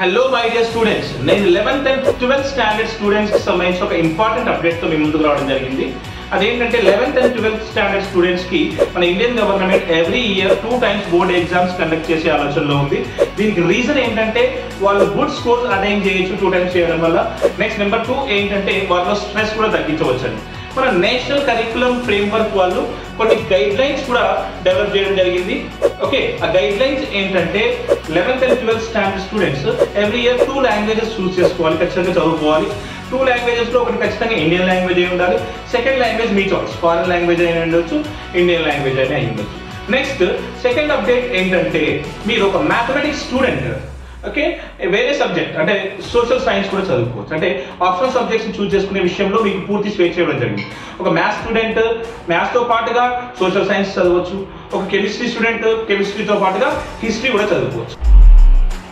Hello my dear students నేను eleventh and twelfth standard స్టూడెంట్స్కి సంబంధించి ఒక ఇంపార్టెంట్ అప్డేట్తో మీ ముందుకు రావడం జరిగింది. అదేంటంటే లెవెన్త్ అండ్ ట్వెల్త్ స్టాండర్డ్ స్టూడెంట్స్కి మన Indian government every year two times board exams conduct చేసే ఆలోచనలో ఉంది. దీనికి రీజన్ ఏంటంటే వాళ్ళు గుడ్ స్కోర్స్ అటైన్ చేయొచ్చు టూ టైమ్స్ చేయడం వల్ల. నెక్స్ట్ నెంబర్ టూ ఏంటంటే వాళ్ళలో స్ట్రెస్ కూడా తగ్గించవచ్చండి. మన నేషనల్ కరికులం ఫ్రేమ్వర్క్ వాళ్ళు కొన్ని గైడ్ లైన్స్ కూడా డెవలప్ చేయడం జరిగింది. ఓకే ఆ గైడ్ లైన్స్ ఏంటంటే eleventh and twelfth standard students every year two languages choose చేసుకోవాలి ఖచ్చితంగా చదువుకోవాలి. టూ లాంగ్వేజెస్లో ఒకటి ఖచ్చితంగా ఇండియన్ లాంగ్వేజ్ అయి ఉండాలి. సెకండ్ లాంగ్వేజ్ మీ చాయిస్ ఫారెన్ లాంగ్వేజ్ అయినా ఉండొచ్చు ఇండియన్ లాంగ్వేజ్ అయినా అయి ఉండొచ్చు. నెక్స్ట్ సెకండ్ అప్డేట్ ఏంటంటే మీరు ఒక మ్యాథమెటిక్స్ స్టూడెంట్ ఓకే వేరే సబ్జెక్ట్ అంటే సోషల్ సైన్స్ కూడా చదువుకోవచ్చు. అంటే ఆప్షనల్ సబ్జెక్ట్స్ చూస్ చేసుకునే విషయంలో మీకు పూర్తి స్వేచ్ఛ ఇవ్వడం జరిగింది. ఒక మ్యాథ్స్ స్టూడెంట్ మ్యాథ్స్తో పాటుగా సోషల్ సైన్స్ చదవచ్చు. ఒక కెమిస్ట్రీ స్టూడెంట్ కెమిస్ట్రీతో పాటుగా హిస్టరీ కూడా చదువుకోవచ్చు.